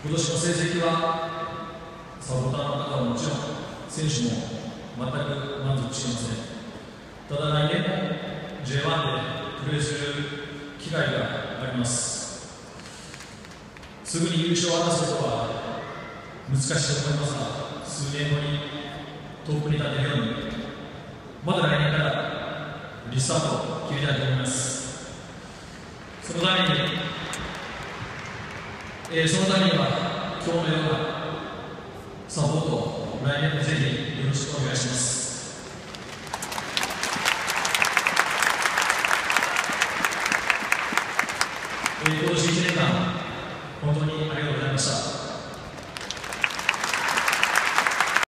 今年の成績はサポーターの方はもちろん選手も全く満足していません。ただ来年も J1 でプレーする機会があります。すぐに優勝を果たすことは難しいと思いますが数年後にトップに立てるようにまだ来年からリスタートを切りたいと思います。そのために、えー、そのためには今日のようなサポートを来年もぜひよろしくお願いします。えー、今年1年間本当にありがとうございます